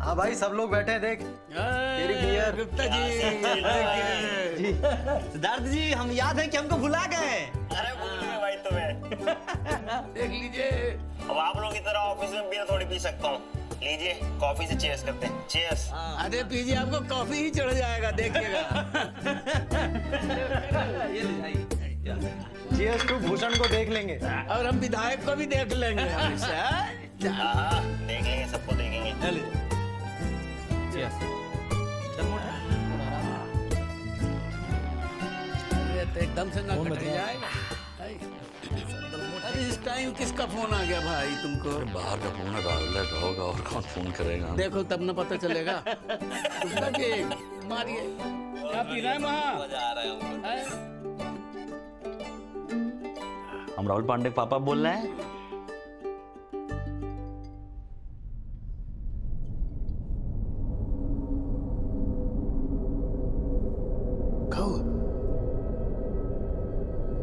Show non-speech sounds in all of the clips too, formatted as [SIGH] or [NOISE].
हाँ भाई सब लोग बैठे हैं देख। तेरी बियर गुप्ता जी। सिद्धार्थ जी हम याद है कि हमको भुला गए। अरे भूल गए भाई तुम्हें। देख लीजिए। अब आप लोग की तरह ऑफ़िस में बियर थोड़ी पी सकता हूँ। लीजिए कॉफ़ी से चेयर्स करते हैं। चेयर्स अरे पीजिए आपको कॉफ़ी ही चढ़ जाएगा देखिएगा। चीयर्स टू भूषण को देख लेंगे। और हम विधायक को भी देख लेंगे। हमेशा [LAUGHS] हाँ हाँ देख लेंगे सबको तो एकदम से ना कट अरे इस टाइम किसका फ़ोन आ गया भाई तुमको? बाहर का फ़ोन है होगा और कौन फ़ोन करेगा? देखो तब ना पता चलेगा। मारिए। क्या पी रहा है वहाँ? हैं? हम राहुल पांडे पापा बोल रहे हैं?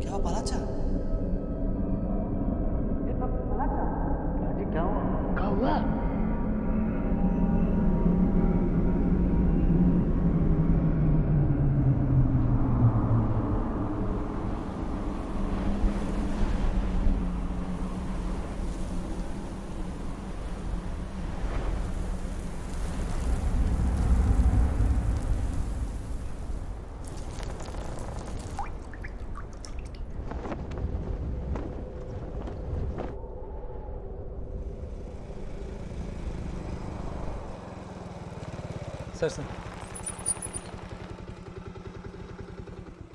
क्या पलाचा क्या हुआ सर सर।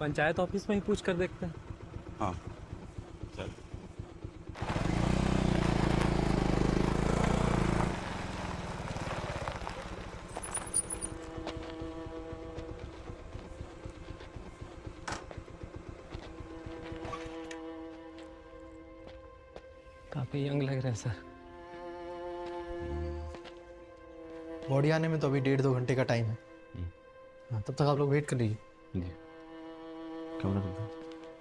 पंचायत ऑफ़िस में ही पूछ कर देखते हैं। हाँ। चल काफ़ी यंग लग रहे हैं सर। बॉडी आने में तो अभी डेढ़ दो घंटे का टाइम है। हाँ तब तक आप लोग वेट कर लीजिए जी। कैमरा